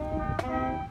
うん。